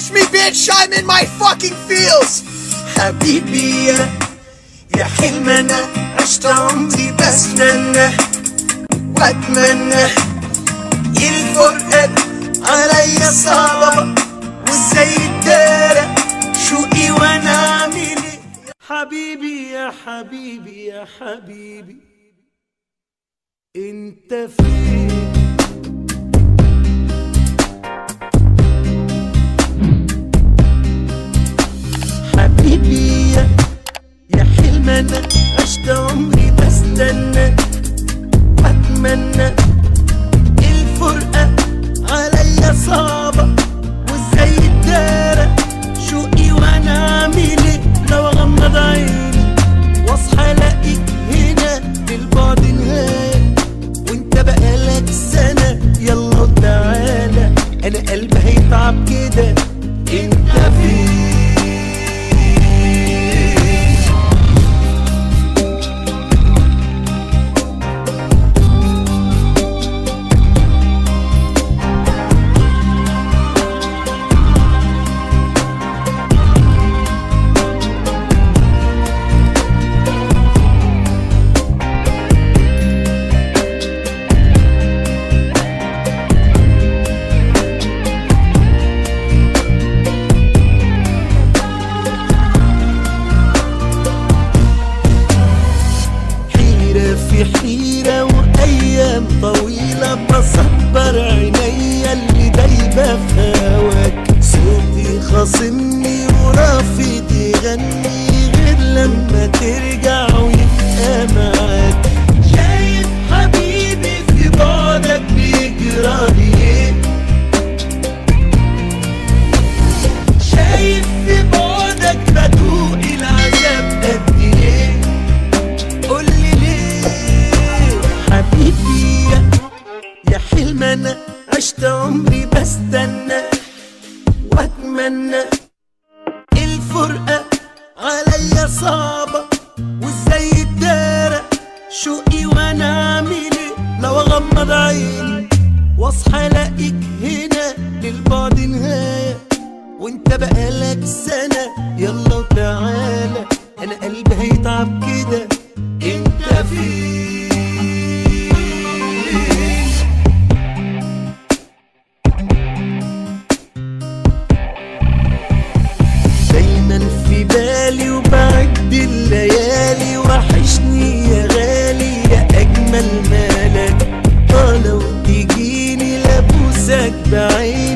touch me, bitch! I'm in my fucking feels! حبيبي يا حلم أنا عشت عمري بستنى واتمنى الفرقة عليا صعبة وازاي الدارة شوقي وأنا إيه حبيبي يا حبيبي يا حبيبي انت فين عشت عمري بستنى بصبر عينيا اللي دايبة في هواك صوتي خاصمني ورافض يغني غير لما ترجع ويبقى معاك. عشت عمري بستنى وأتمنى. الفرقة عليا صعبة وإزاي الدارة شوقي وأنا اعمل لو أغمض عيني وأصحى ألاقيك هنا للبعد نهاية. وإنت بقالك سنة يلا وتعالى. أنا قلبي هيتعب كده دايما في بالي وبعد الليالي وحشني يا غالي يا أجمل مالك آه لو تجيني لابوسك بعيني.